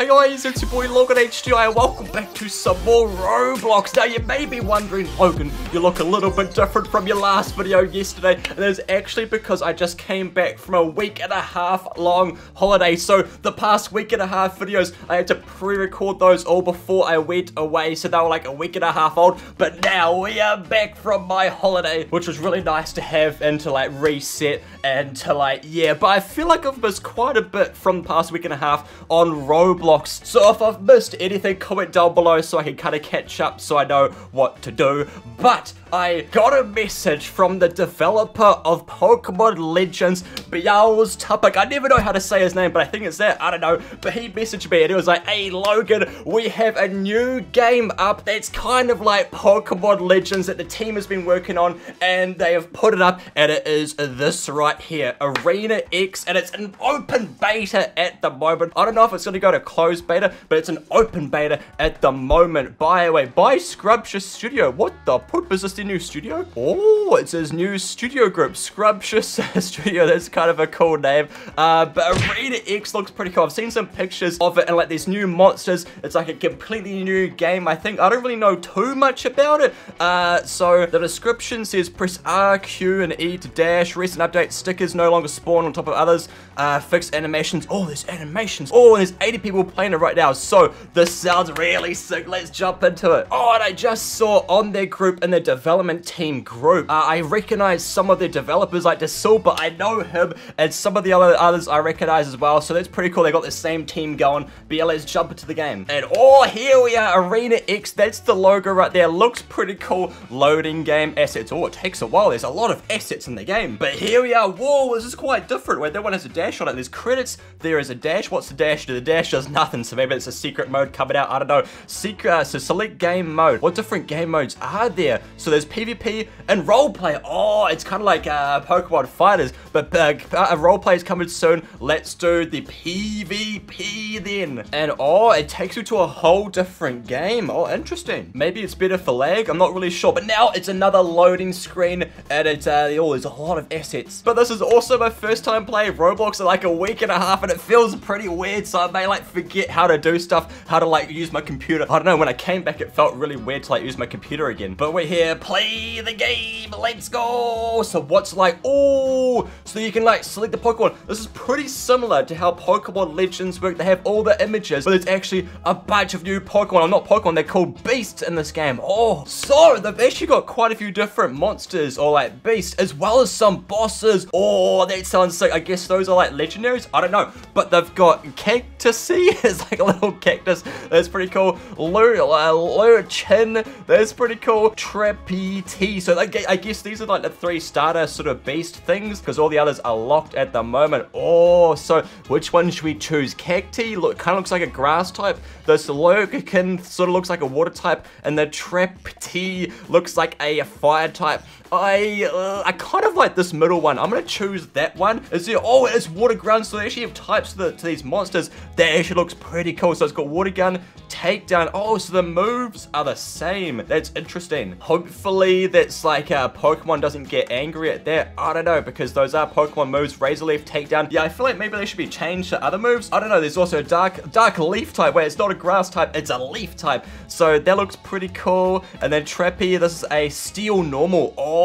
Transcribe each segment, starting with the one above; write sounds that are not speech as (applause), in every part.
Hey guys, it's your boy Logan HDI and welcome back to some more Roblox. Now you may be wondering, Logan, you look a little bit different from your last video yesterday and it's actually because I just came back from a week and a half long holiday. So the past week and a half videos, I had to pre-record those all before I went away. So they were like a week and a half old, but now we are back from my holiday, which was really nice to have and to like reset and to like, yeah, but I feel like I've missed quite a bit from the past week and a half on Roblox Roblox. So if I've missed anything, comment down below so I can kind of catch up so I know what to do. But I got a message from the developer of Pokemon Legends, Bial's Tupak. I never know how to say his name, but I think it's that. I don't know. But he messaged me and he was like, Hey Logan, we have a new game up that's kind of like Pokemon Legends that the team has been working on and they have put it up and it is this right here, Arena X, and it's an open beta at the moment. I don't know if it's going to go to closed beta, but it's an open beta at the moment. By the way, by Scrumptious Studio. What the poop is this their new studio? Oh, it's his new studio group, Scrumptious (laughs) Studio. That's kind of a cool name. Uh, but Arena X looks pretty cool. I've seen some pictures of it and like these new monsters. It's like a completely new game, I think. I don't really know too much about it. Uh, so the description says press R, Q, and E to dash. Recent update, stickers no longer spawn on top of others. Uh, fixed animations. Oh, there's animations. Oh, and there's 80 people playing it right now. So this sounds really sick. Let's jump into it. Oh, and I just saw on their group in their development team group, uh, I recognize some of their developers like DeSilva. I know him and some of the other others I recognize as well. So that's pretty cool. They got the same team going. But yeah, let's jump into the game. And oh, here we are, Arena X. That's the logo right there. Looks pretty cool. Loading game assets. Oh, it takes a while. There's a lot of assets in the game. But here we are. Whoa, this is quite different. Where that one has a dash on it. There's credits. There is a dash. What's the dash? The dash does nothing. So maybe it's a secret mode coming out. I don't know. Secret, uh, so select game mode. What different game modes are there? So there's PvP and roleplay. Oh, it's kind of like uh, Pokemon Fighters, but uh, uh, roleplay is coming soon. Let's do the PvP then. And oh, it takes you to a whole different game. Oh, interesting. Maybe it's better for lag. I'm not really sure. But now it's another loading screen and it's, uh, oh, there's a lot of assets. But this is also my first time playing Roblox in like a week and a half and it feels pretty weird. So I may like forget how to do stuff, how to like use my computer. I don't know, when I came back, it felt really weird to like use my computer again. But we're here, play the game, let's go. So what's like, oh, so you can like select the Pokemon. This is pretty similar to how Pokemon Legends work. They have all the images, but it's actually a bunch of new Pokemon. Well, not Pokemon, they're called beasts in this game. Oh, so they've actually got quite a few different monsters or like beasts, as well as some bosses. Oh, that sounds sick. I guess those are like legendaries. I don't know, but they've got Cactusy. (laughs) it's like a little cactus. That's pretty cool. Lu, uh, Lurchin. That's pretty cool. Trapete. So like, I guess these are like the three starter sort of beast things because all the others are locked at the moment. Oh, so which one should we choose? Cacti look kind of looks like a grass type. This Lurkin sort of looks like a water type, and the Trapete looks like a fire type. I uh, I kind of like this middle one. I'm gonna choose that one. Is there? Oh, it's water ground. So they actually have types to, the, to these monsters. That actually looks pretty cool. So it's got water gun, takedown. Oh, so the moves are the same. That's interesting. Hopefully that's like uh, Pokemon doesn't get angry at that. I don't know because those are Pokemon moves. Razor Leaf, takedown. Yeah, I feel like maybe they should be changed to other moves. I don't know. There's also a dark dark leaf type where it's not a grass type. It's a leaf type. So that looks pretty cool. And then Trappy, this is a steel normal. Oh,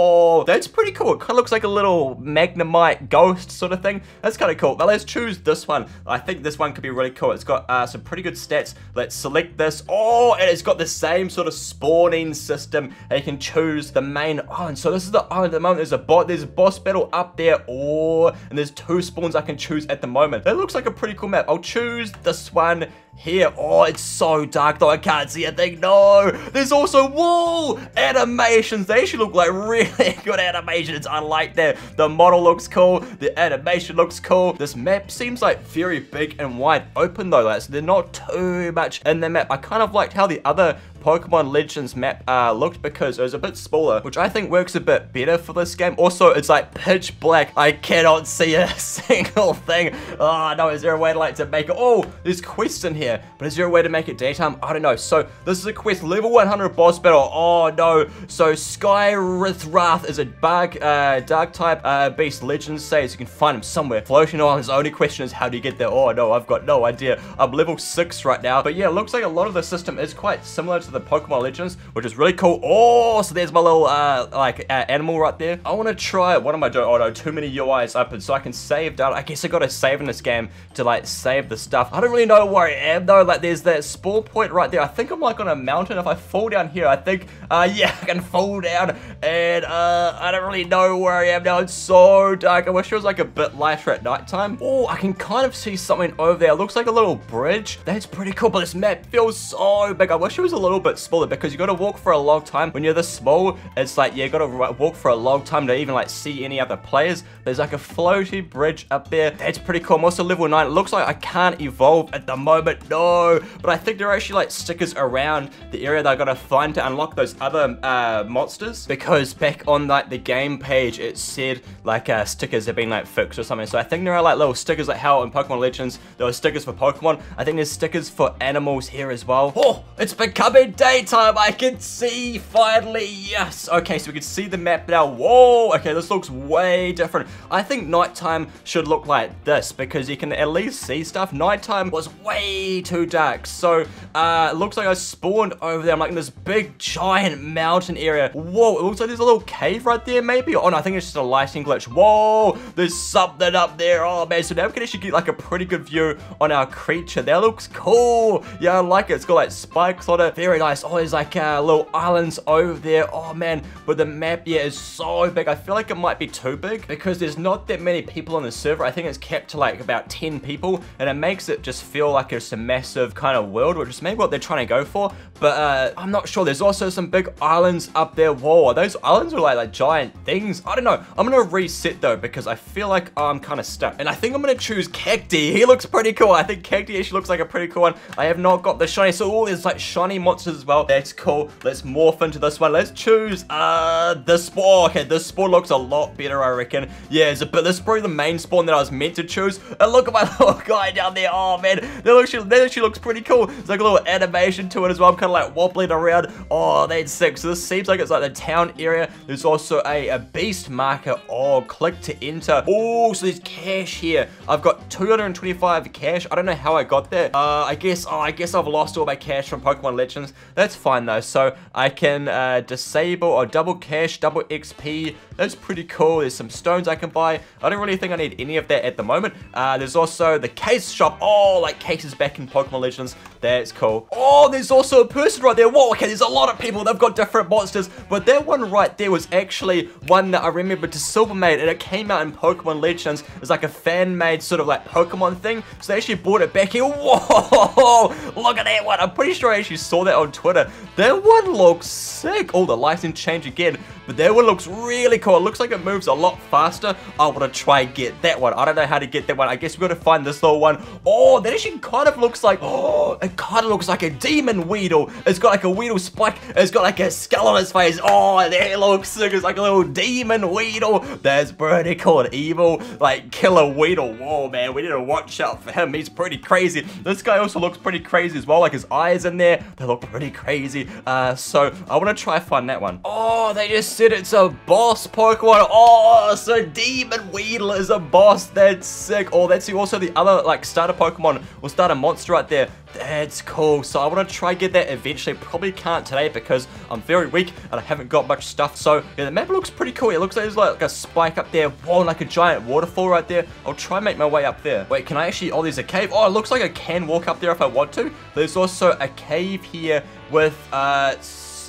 that's pretty cool. It kind of looks like a little Magnemite ghost sort of thing. That's kind of cool. Now let's choose this one. I think this one could be really cool. It's got uh, some pretty good stats. Let's select this. Oh, and it's got the same sort of spawning system. And you can choose the main. island. so this is the. island at the moment there's a bot. There's a boss battle up there. Oh, and there's two spawns I can choose at the moment. That looks like a pretty cool map. I'll choose this one here. Oh, it's so dark though. I can't see a thing. No. There's also, whoa, animations. They actually look like (laughs) really good animations. I like that. The model looks cool. The animation looks cool. This map seems like very big and wide open though. Like, so they're not too much in the map. I kind of liked how the other Pokemon Legends map uh, looked because it was a bit smaller, which I think works a bit better for this game. Also, it's like pitch black. I cannot see a (laughs) single thing. Oh, no, is there a way to like to make it? Oh, there's quests in here, but is there a way to make it daytime? I don't know. So this is a quest, level 100 boss battle. Oh, no. So Skywrath is a bug, uh, dark type uh, beast. Legends says you can find him somewhere floating on. His only question is how do you get there? Oh, no, I've got no idea. I'm level 6 right now. But yeah, looks like a lot of the system is quite similar to the Pokemon Legends, which is really cool. Oh, so there's my little, uh, like, uh, animal right there. I want to try, what am I doing? Oh, no, too many UIs open, so I can save data. I guess I got to save in this game to, like, save the stuff. I don't really know where I am, though. Like, there's that spawn point right there. I think I'm, like, on a mountain. If I fall down here, I think, uh, (laughs) yeah, I can fall down, and, uh, I don't really know where I am now. It's so dark. I wish it was, like, a bit lighter at nighttime. Oh, I can kind of see something over there. It looks like a little bridge. That's pretty cool, but this map feels so big. I wish it was a little bit smaller because you got to walk for a long time. When you're this small, it's like you got to walk for a long time to even like see any other players. There's like a floaty bridge up there. That's pretty cool. I'm also level 9. It looks like I can't evolve at the moment. No. But I think there are actually like stickers around the area that I got to find to unlock those other uh, monsters. Because back on like the game page, it said like uh, stickers have been like fixed or something. So I think there are like little stickers like how in Pokemon Legends, there are stickers for Pokemon. I think there's stickers for animals here as well. Oh, it's becoming daytime. I can see finally. Yes. Okay, so we can see the map now. Whoa. Okay, this looks way different. I think nighttime should look like this because you can at least see stuff. Nighttime was way too dark. So, uh, it looks like I spawned over there. I'm like in this big, giant mountain area. Whoa, it looks like there's a little cave right there, maybe. Oh, no, I think it's just a lighting glitch. Whoa, there's something up there. Oh, man. So now we can actually get like a pretty good view on our creature. That looks cool. Yeah, I like it. It's got like spikes on it. Very nice. Oh, there's like uh, little islands over there. Oh, man. But the map, yeah, is so big. I feel like it might be too big because there's not that many people on the server. I think it's kept to like about 10 people and it makes it just feel like it's a massive kind of world, which is maybe what they're trying to go for. But uh, I'm not sure. There's also some big islands up there. Whoa, those islands are like, like giant things. I don't know. I'm going to reset though because I feel like I'm kind of stuck. And I think I'm going to choose Cacti. He looks pretty cool. I think Cacti actually looks like a pretty cool one. I have not got the shiny. So, oh, there's like shiny monsters as well. That's cool. Let's morph into this one. Let's choose uh, the spawn. Okay, this spawn looks a lot better, I reckon. Yeah, bit, this is probably the main spawn that I was meant to choose. And look at my (laughs) little guy down there. Oh, man. That actually, that actually looks pretty cool. It's like a little animation to it as well. I'm kind of like wobbling around. Oh, that's sick. So this seems like it's like the town area. There's also a, a beast marker. Oh, click to enter. Oh, so there's cash here. I've got 225 cash. I don't know how I got there. Uh, I guess, oh, I guess I've lost all my cash from Pokemon Legends. That's fine though. So I can uh, disable or double cash, double XP. That's pretty cool. There's some stones I can buy. I don't really think I need any of that at the moment. Uh, there's also the case shop. Oh, like cases back in Pokemon Legends. That's cool. Oh, there's also a person right there. Whoa, okay, there's a lot of people. They've got different monsters. But that one right there was actually one that I remember DeSilva made. And it came out in Pokemon Legends. It's like a fan-made sort of like Pokemon thing. So they actually brought it back here. (laughs) Whoa, look at that one. I'm pretty sure I actually saw that on Twitter. That one looks sick. Oh, the lighting change again. But that one looks really cool. It looks like it moves a lot faster. I want to try and get that one. I don't know how to get that one. I guess we're going to find this little one. Oh, that actually kind of looks like... Oh, it kind of looks like a demon Weedle. It's got like a Weedle spike. It's got like a skull on its face. Oh, that looks sick. It's like a little demon Weedle. That's pretty cool. An evil, like, killer Weedle. Whoa, man. We need to watch out for him. He's pretty crazy. This guy also looks pretty crazy as well. Like, his eyes in there. They look pretty crazy. Uh, so, I want to try find that one. Oh, they just said it's a boss Pokemon. Oh, so Demon Weedle is a boss. That's sick. Oh, that's also the other, like, starter Pokemon or starter monster right there. That's cool. So I want to try get that eventually. Probably can't today because I'm very weak and I haven't got much stuff. So yeah, the map looks pretty cool. It looks like there's like a spike up there. Whoa, like a giant waterfall right there. I'll try and make my way up there. Wait, can I actually... Oh, there's a cave. Oh, it looks like I can walk up there if I want to. There's also a cave here with... uh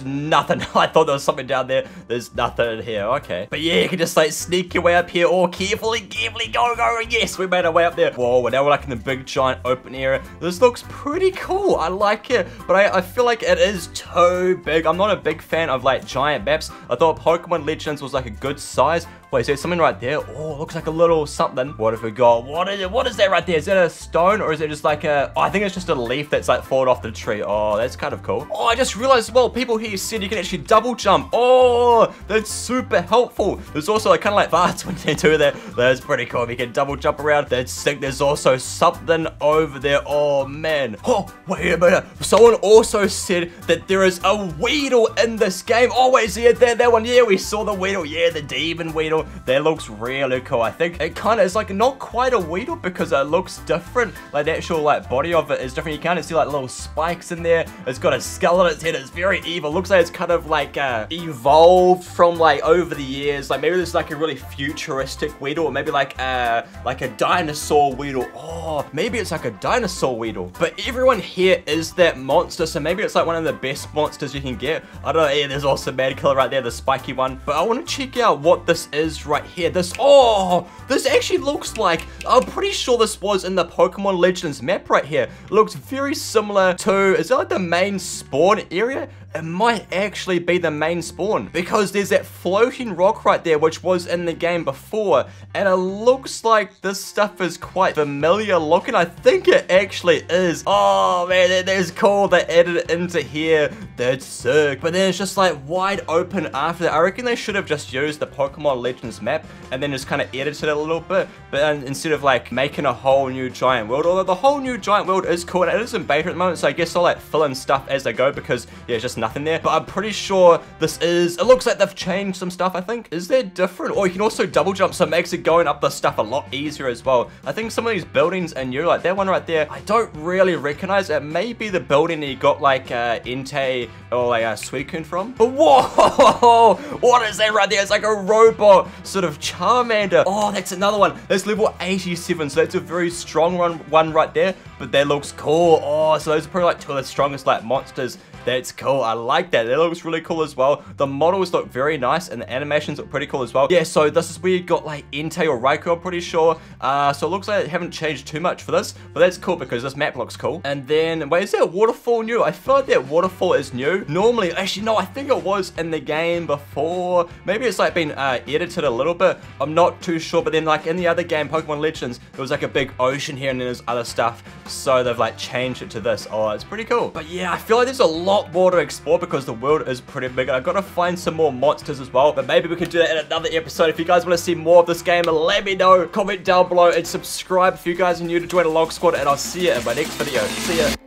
nothing. (laughs) I thought there was something down there. There's nothing in here. Okay. But yeah, you can just like sneak your way up here. Oh, carefully, carefully. Go, go. Yes, we made our way up there. Whoa, now we're like in the big giant open area. This looks pretty cool. I like it. But I, I feel like it is too big. I'm not a big fan of like giant maps. I thought Pokemon Legends was like a good size Wait, is there something right there? Oh, looks like a little something. What have we got? What is it? What is that right there? Is that a stone or is it just like a... Oh, I think it's just a leaf that's like fallen off the tree. Oh, that's kind of cool. Oh, I just realized, well, people here said you can actually double jump. Oh, that's super helpful. There's also like kind of like farts (laughs) when they do that. That's pretty cool. You can double jump around, that's sick. There's also something over there. Oh, man. Oh, wait a minute. Someone also said that there is a Weedle in this game. Oh, wait, it there, that one. Yeah, we saw the Weedle. Yeah, the Demon Weedle. That looks really cool. I think it kind of is like not quite a Weedle because it looks different. Like the actual like body of it is different. You kind of see like little spikes in there. It's got a skull on its head. It's very evil. Looks like it's kind of like uh, evolved from like over the years. Like maybe there's like a really futuristic Weedle or maybe like uh, like a dinosaur Weedle. Oh, maybe it's like a dinosaur Weedle. But everyone here is that monster. So maybe it's like one of the best monsters you can get. I don't know. Yeah, there's also Mad Killer right there, the spiky one. But I want to check out what this is right here. This, oh, this actually looks like, I'm pretty sure this was in the Pokemon Legends map right here. It looks very similar to, is that like the main spawn area? It might actually be the main spawn because there's that floating rock right there which was in the game before and it looks like this stuff is quite familiar looking. I think it actually is. Oh man that is cool they added it into here. That's sick but then it's just like wide open after that. I reckon they should have just used the Pokemon Legends map and then just kind of edited it a little bit but instead of like making a whole new giant world although the whole new giant world is cool and it is in beta at the moment so I guess I'll like fill in stuff as I go because yeah it's just nothing there. But I'm pretty sure this is... It looks like they've changed some stuff, I think. Is that different? Or you can also double jump, so it makes it going up the stuff a lot easier as well. I think some of these buildings are new. Like that one right there, I don't really recognize. It may be the building that you got like uh, Entei or like uh, Suicune from. But whoa! (laughs) What is that right there? It's like a robot sort of Charmander. Oh, that's another one. That's level 87, so that's a very strong one, one right there. But that looks cool. Oh, so those are probably like two of the strongest like monsters that's cool. I like that. That looks really cool as well. The models look very nice and the animations look pretty cool as well. Yeah, so this is where you got like Entei or Raikou, I'm pretty sure. Uh, so it looks like they haven't changed too much for this, but that's cool because this map looks cool. And then, wait, is that waterfall new? I feel like that waterfall is new. Normally, actually, no, I think it was in the game before. Maybe it's like been uh, edited a little bit. I'm not too sure, but then like in the other game, Pokemon Legends, there was like a big ocean here and then there's other stuff. So they've like changed it to this. Oh, it's pretty cool. But yeah, I feel like there's a lot lot more to explore because the world is pretty big and I've got to find some more monsters as well. But maybe we can do that in another episode. If you guys want to see more of this game, let me know. Comment down below and subscribe if you guys are new to join the Log Squad and I'll see you in my next video. See ya.